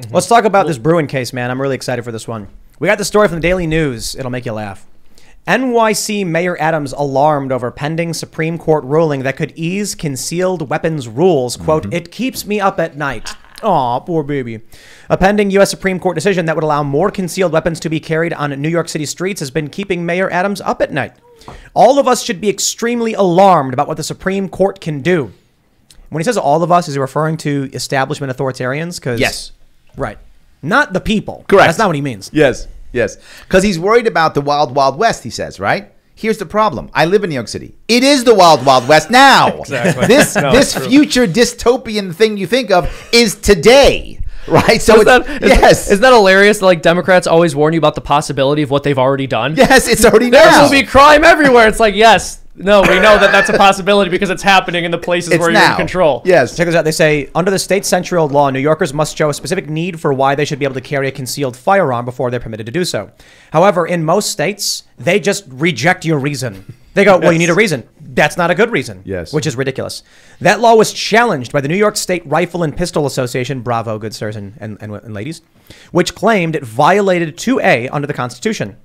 Mm-hmm. Let's talk about this Bruen case, man. I'm really excited for this one. We got the story from the Daily News. It'll make you laugh. NYC Mayor Adams alarmed over pending Supreme Court ruling that could ease concealed weapons rules. Quote, mm-hmm. it keeps me up at night. Aw, poor baby. A pending U.S. Supreme Court decision that would allow more concealed weapons to be carried on New York City streets has been keeping Mayor Adams up at night. All of us should be extremely alarmed about what the Supreme Court can do. When he says all of us, is he referring to establishment authoritarians? Because Yes. Right, not the people. Correct. That's not what he means. Yes, yes. Because he's worried about the wild, wild west, he says, right? Here's the problem. I live in New York City. It is the wild, wild west now. Exactly. This No, this future dystopian thing you think of is today, right? So it's, that, is, yes, Isn't that hilarious? that, Like Democrats always warn you about the possibility of what they've already done. yes, it's already There now. will be crime everywhere. It's like, yes, no, we know that that's a possibility because it's happening in the places it's where you're in control. Yes, Check this out. They say under the state central law, New Yorkers must show a specific need for why they should be able to carry a concealed firearm before they're permitted to do so. However, in most states, they just reject your reason. They go, "Well, you need a reason." That's not a good reason. Yes. which is ridiculous. That law was challenged by the New York State Rifle and Pistol Association. Bravo, good sirs and, and, and, and ladies, which claimed it violated 2A under the Constitution.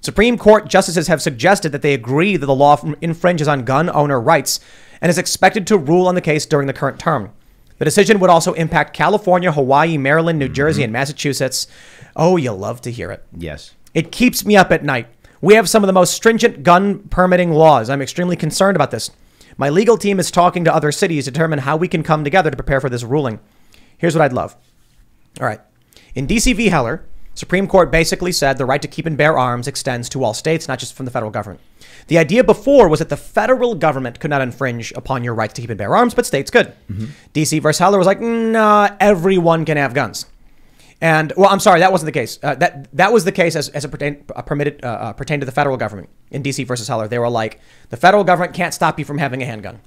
Supreme Court justices have suggested that they agree that the law infringes on gun owner rights and is expected to rule on the case during the current term. The decision would also impact California, Hawaii, Maryland, New Jersey, mm-hmm. and Massachusetts. Oh, you'll love to hear it. yes. It keeps me up at night. We have some of the most stringent gun permitting laws. I'm extremely concerned about this. My legal team is talking to other cities to determine how we can come together to prepare for this ruling. Here's what I'd love. All right. In DC v. Heller, Supreme Court basically said the right to keep and bear arms extends to all states, not just from the federal government. The idea before was that the federal government could not infringe upon your right to keep and bear arms, but states could. DC versus Heller was like, nah, everyone can have guns. And well, I'm sorry, that wasn't the case. Uh, that that was the case as, as it pertain, uh, permitted uh, uh, pertained to the federal government in DC versus Heller. They were like, the federal government can't stop you from having a handgun.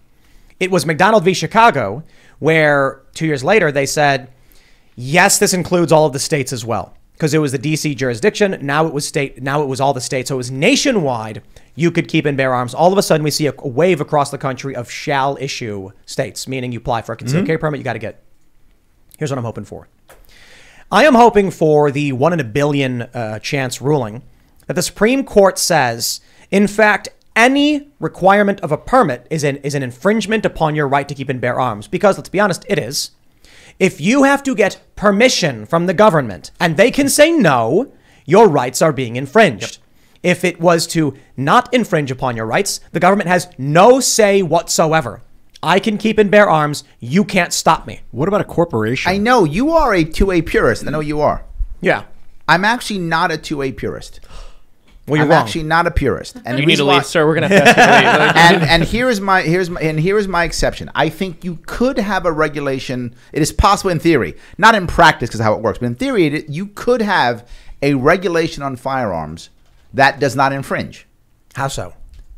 It was McDonald v. Chicago, where two years later they said, yes, this includes all of the states as well, because it was the DC jurisdiction. Now it was state. Now it was all the states. So it was nationwide. You could keep and bear arms. All of a sudden, we see a, wave across the country of shall issue states, meaning you apply for a concealed carry permit, you got to get. Here's what I'm hoping for. I am hoping for the one in a billion uh, chance ruling that the Supreme Court says, in fact, any requirement of a permit is an, is an infringement upon your right to keep and bear arms. Because let's be honest, it is. If you have to get permission from the government and they can say no, your rights are being infringed. If it was to not infringe upon your rights, the government has no say whatsoever. I can keep and bear arms. You can't stop me. What about a corporation? I know you are a two A purist. I know you are. Yeah. I'm actually not a two A purist. Well, you're I'm wong. actually not a purist. And the You need reason to why- leave, sir. We're gonna have to ask you to and and here is my here's my and here is my exception. I think you could have a regulation. It is possible in theory, not in practice because how it works, but in theory, it, you could have a regulation on firearms that does not infringe. How so?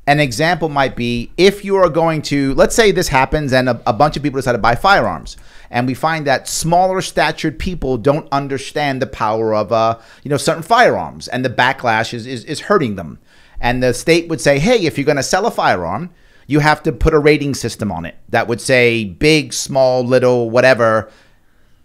An example might be if you are going to, let's say this happens and a, a bunch of people decide to buy firearms, and we find that smaller statured people don't understand the power of, uh, you know, certain firearms, and the backlash is, is, is hurting them. And the state would say, hey, if you're going to sell a firearm, you have to put a rating system on it that would say big, small, little, whatever.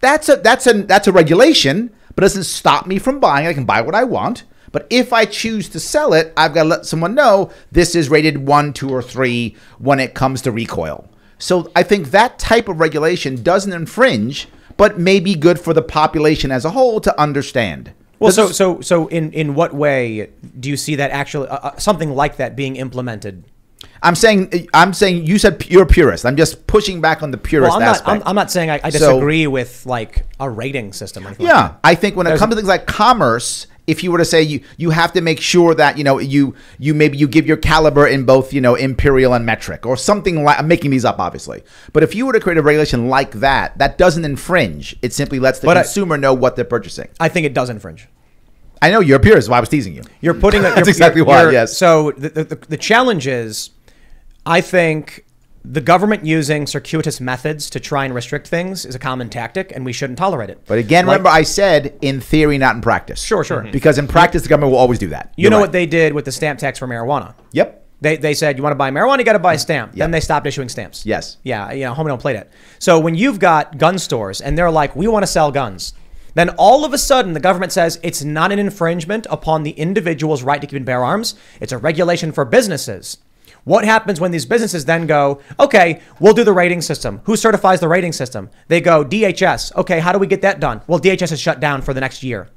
That's a that's a that's a regulation, but doesn't stop me from buying. I can buy what I want. But if I choose to sell it, I've got to let someone know this is rated one, two, or three when it comes to recoil. So I think that type of regulation doesn't infringe, but may be good for the population as a whole to understand. Well, so so so in in what way do you see that actually uh, uh, something like that being implemented? I'm saying I'm saying you said you're a purist. I'm just pushing back on the purist Well, I'm not. I'm, I'm not saying I, I So- disagree with like a rating system. Or anything like Yeah, that. I think when it comes a- to things like commerce, if you were to say you you have to make sure that you know you you maybe you give your caliber in both you know imperial and metric or something like I'm making these up obviously. But if you were to create a regulation like that, that doesn't infringe. It simply lets the But I- consumer know what they're purchasing. I think it does infringe. I know you're a purist. Why I was teasing you. You're putting That's you're- exactly you're- why, you're- yes. So the, the the challenge is, I think the government using circuitous methods to try and restrict things is a common tactic, and we shouldn't tolerate it. But again, Like- remember I said in theory, not in practice. Sure, sure. Mm-hmm. Because in practice, the government will always do that. you You're know right. what they did with the stamp tax for marijuana? Yep. They, they said you want to buy marijuana, you got to buy a mm-hmm. stamp. Then they stopped issuing stamps. Yes. Yeah, you know, home don't play that. So when you've got gun stores and they're like, we want to sell guns, then all of a sudden the government says it's not an infringement upon the individual's right to keep and bear arms. It's a regulation for businesses. What happens when these businesses then go, okay, we'll do the rating system. Who certifies the rating system? They go, DHS. Okay, how do we get that done? Well, DHS is shut down for the next year.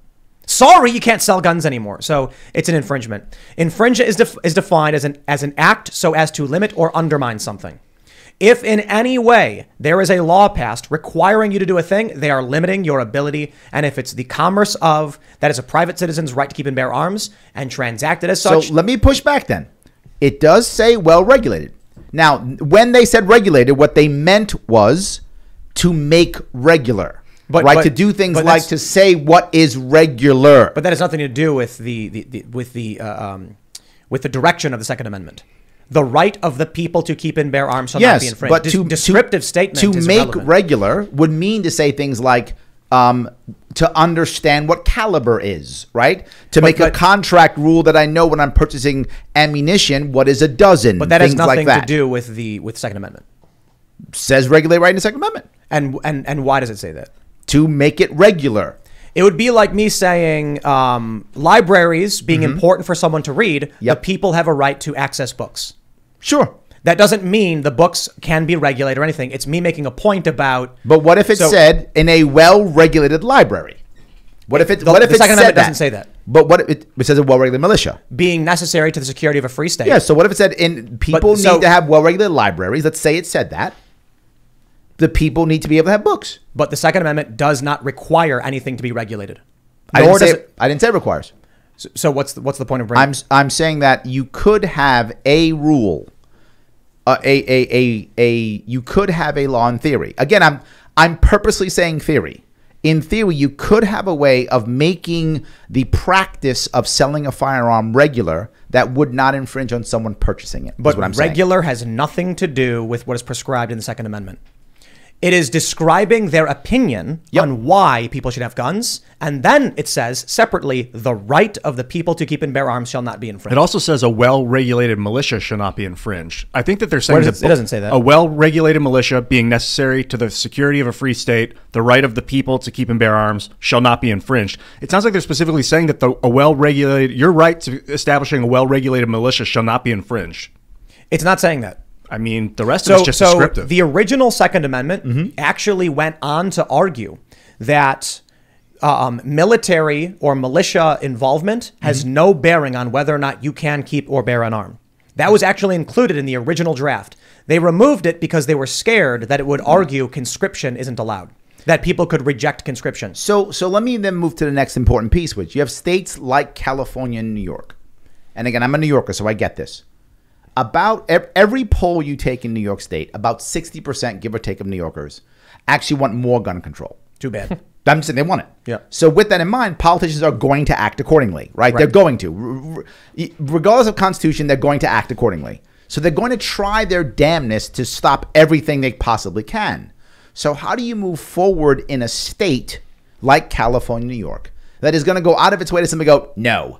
Sorry, you can't sell guns anymore. So it's an infringement. Infringement is, def- is defined as an, as an act so as to limit or undermine something. If in any way there is a law passed requiring you to do a thing, they are limiting your ability. And if it's the commerce of that is a private citizen's right to keep and bear arms and transacted as such. So let me push back then. It does say well regulated. Now, when they said regulated, what they meant was to make regular. But- right but- to do things like to say what is regular. but that has nothing to do with the, the, the with the uh, um, with the direction of the Second Amendment. The right of the people to keep and bear arms shall not be yes, infringed. but to descriptive to, statement to make irrelevant. regular would mean to say things like um, to understand what caliber is, right? To make but- a contract rule that I know when I'm purchasing ammunition, what is a dozen? but that has nothing like that. to do with the with Second Amendment. Says regulate right in the Second Amendment And and and why does it say that? to make it regular. It would be like me saying um, libraries being important for someone to read. Mm-hmm. Yep. The people have a right to access books. Sure. That doesn't mean the books can be regulated or anything. It's me making a point about. But what if it So- said in a well-regulated library? What if it? The- what if the it Second said Amendment that? doesn't say that. But what if it, it says a well-regulated militia? being necessary to the security of a free state. Yeah. So what if it said in people so- need to have well-regulated libraries? Let's say it said that. The people need to be able to have books. But the Second Amendment does not require anything to be regulated. I didn't, say it, I didn't say it requires. So, so what's the, what's the point of bringing? I'm I'm saying that you could have a rule, uh, a, a a a you could have a law in theory. Again, I'm I'm purposely saying theory. In theory, you could have a way of making the practice of selling a firearm regular that would not infringe on someone purchasing it. But what I'm saying. regular has nothing to do with what is prescribed in the Second Amendment. It is describing their opinion Yep. on why people should have guns, and then it says separately, the right of the people to keep and bear arms shall not be infringed. It also says a well-regulated militia shall not be infringed. I think that they're saying does it- it doesn't say that. A well-regulated militia being necessary to the security of a free state, the right of the people to keep and bear arms shall not be infringed. It sounds like they're specifically saying that the a well-regulated your right to establishing a well-regulated militia shall not be infringed. it's not saying that. I mean, the rest of So, it's just so descriptive. the original Second Amendment Mm-hmm. actually went on to argue that um, military or militia involvement has Mm-hmm. no bearing on whether or not you can keep or bear an arm. That was actually included in the original draft. They removed it because they were scared that it would argue conscription isn't allowed, that people could reject conscription. So so let me then move to the next important piece, which you have states like California and New York. And again, I'm a New Yorker, so I get this. About every poll you take in New York State, about 60%, give or take, of New Yorkers actually want more gun control. Too bad. I'm just saying they want it. Yeah. So with that in mind, politicians are going to act accordingly, right? right. They're going to, regardless of constitution, they're going to act accordingly. So they're going to try their damnedest to stop everything they possibly can. So how do you move forward in a state like California, New York, that is going to go out of its way to simply go no,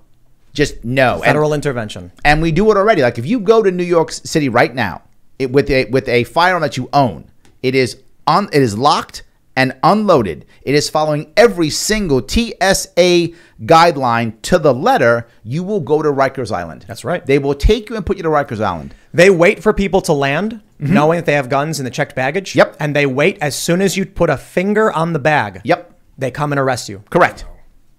just no, And- Federal intervention. and we do it already. Like if you go to New York City right now, it, with a with a firearm that you own, it is on it is locked and unloaded. It is following every single TSA guideline to the letter. You will go to Rikers Island. That's right. They will take you and put you to Rikers Island. They wait for people to land, knowing that they have guns in the checked baggage. Mm-hmm. Yep. And they wait as soon as you put a finger on the bag. Yep. They come and arrest you. Correct.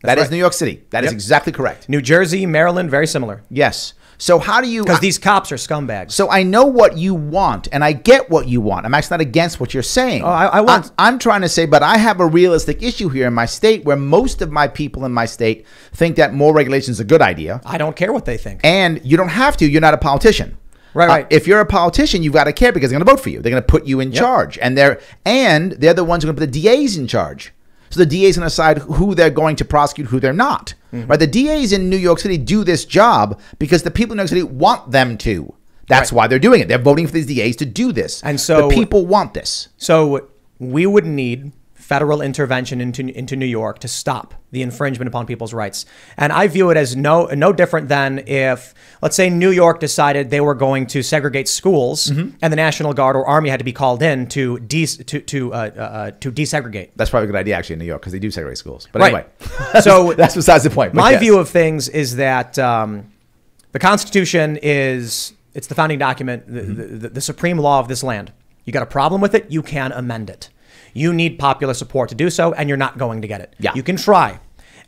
That is right. New York City. That is Yep. exactly correct. New Jersey, Maryland, very similar. Yes. So how do you? Because these cops are scumbags. So I know what you want, and I get what you want. I'm actually not against what you're saying. Oh, I- I want- I'm, trying to say, but I have a realistic issue here in my state, where most of my people in my state think that more regulation is a good idea, I don't care what they think. and you don't have to. You're not a politician. Right, Uh, right. if you're a politician, you've got to care because they're going to vote for you. They're going to put you in charge, and they're and they're the ones who are going to put the DAs in charge. So the DAs going to decide who they're going to prosecute, who they're not. Mm-hmm. Right? The DAs in New York City do this job because the people in New York City want them to. That's Right. why they're doing it. They're voting for these DAs to do this, And so- the people want this. So we would need federal intervention into into New York to stop the infringement upon people's rights. And I view it as no no different than if let's say New York decided they were going to segregate schools Mm-hmm. and the National Guard or Army had to be called in to de- to to uh, uh, uh, to desegregate. That's probably a good idea actually in New York because they do segregate schools. But Right. anyway, So that's besides the point. My yes. view of things is that um, the Constitution is it's the founding document, the, Mm-hmm. the, the supreme law of this land. You got a problem with it, you can amend it. You need popular support to do so, and you're not going to get it. Yeah. You can try.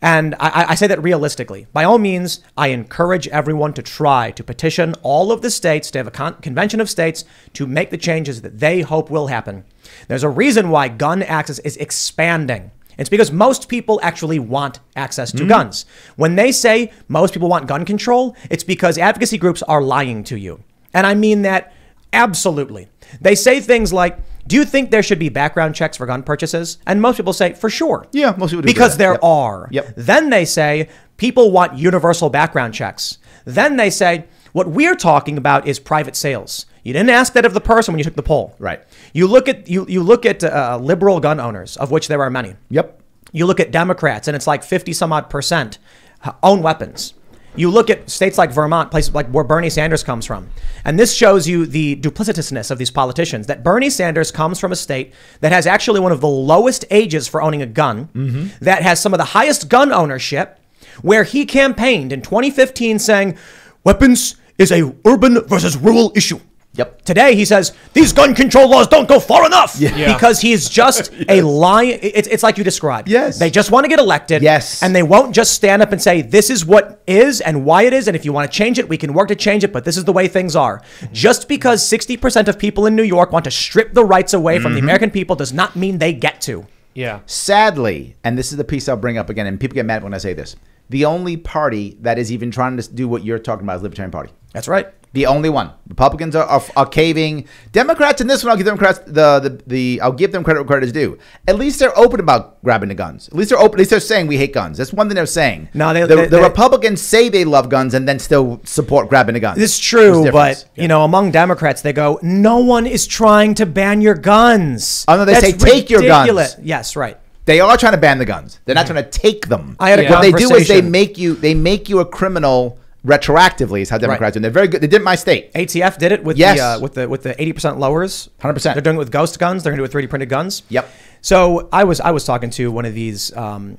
And I, I- I say that realistically. By all means, I encourage everyone to try to petition all of the states to have a con- convention of states to make the changes that they hope will happen. There's a reason why gun access is expanding. It's because most people actually want access to mm-hmm. guns. When they say most people want gun control, it's because advocacy groups are lying to you. And I mean that absolutely. They say things like, do you think there should be background checks for gun purchases? And most people say, for sure. Yeah, most people do Because there Yep. are. Yep. Then they say, people want universal background checks. Then they say, what we're talking about is private sales. You didn't ask that of the person when you took the poll. Right. You look at you you look at uh, liberal gun owners, of which there are many. Yep. You look at Democrats, and it's like 50 some odd percent uh, own weapons. You look at states like Vermont, places like where Bernie Sanders comes from. And this shows you the duplicitousness of these politicians that Bernie Sanders comes from a state that has actually one of the lowest ages for owning a gun, mm-hmm. that has some of the highest gun ownership, where he campaigned in 2015 saying, weapons is a urban versus rural issue. Yep. Today he says these gun control laws don't go far enough Yeah. because he's just a lion. It's, it's like you described. Yes. They just want to get elected. Yes. And they won't just stand up and say this is what is and why it is, and if you want to change it, we can work to change it. But this is the way things are. Just because 60% of people in New York want to strip the rights away from the mm-hmm. American people does not mean they get to. Yeah. Sadly, and this is the piece I'll bring up again, and people get mad when I say this. The only party that is even trying to do what you're talking about is Libertarian Party. That's right. The only one. Republicans are, are, are caving. Democrats in this one, I'll give Democrats the, the the I'll give them credit where credit is due. At least they're open about grabbing the guns. At least they're open. At least they're saying we hate guns. That's one thing they're saying. No, they- the, they- the they- Republicans say they love guns and then still support grabbing the guns. It's true, but difference. you know, among Democrats, they go, "No one is trying to ban your guns." Oh, no, they say, "Take your guns." Yes, right. They are trying to ban the guns. They're not mm-hmm. trying to take them. I had a what they do is they make you they make you a criminal retroactively. Is how Democrats do. And they're very good. They did my state. ATF did it with Yes. the uh, with the with the eighty percent lowers. 100%. They're doing it with ghost guns. They're going to do it with three D printed guns. Yep. So I was I was talking to one of these um,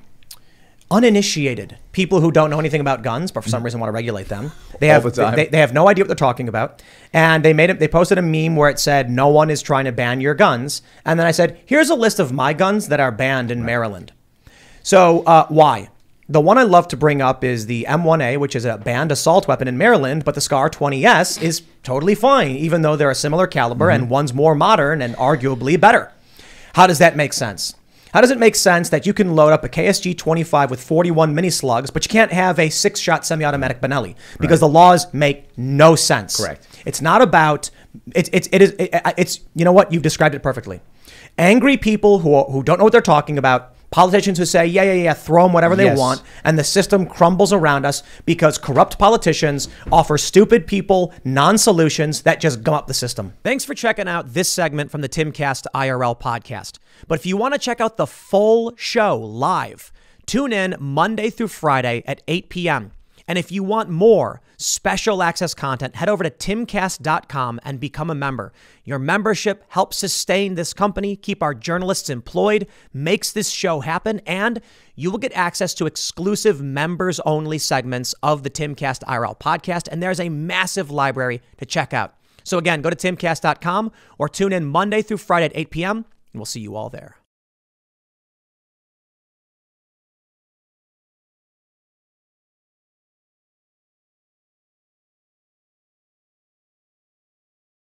uninitiated people who don't know anything about guns, but for some reason want to regulate them. They have the. They, they have no idea what they're talking about, and they made it. They posted a meme where it said, "No one is trying to ban your guns," and then I said, "Here's a list of my guns that are banned in Maryland." So uh, why? The one I love to bring up is the M1A, which is a banned assault weapon in Maryland, but the SCAR 20S is totally fine, even though they're a similar caliber and mm-hmm. one's more modern and arguably better. How does that make sense? How does it make sense that you can load up a KSG 25 with 41 mini slugs, but you can't have a six shot semi automatic Benelli? Because the laws make no sense. Correct. It's not about, it's, it's, it is, it, it's, you know what? You've described it perfectly. Angry people who, who don't know what they're talking about, politicians who say, yeah, yeah, yeah, throw them whatever they Yes. want, and the system crumbles around us because corrupt politicians offer stupid people non solutions that just gum up the system. Thanks for checking out this segment from the Timcast IRL podcast. But if you want to check out the full show live, tune in Monday through Friday at 8 p.m. And if you want more special access content, head over to timcast.com and become a member. Your membership helps sustain this company, keep our journalists employed, makes this show happen, and you will get access to exclusive members only segments of the Timcast IRL podcast. And there's a massive library to check out. So again, go to timcast.com or tune in Monday through Friday at 8 p.m. and we'll see you all there.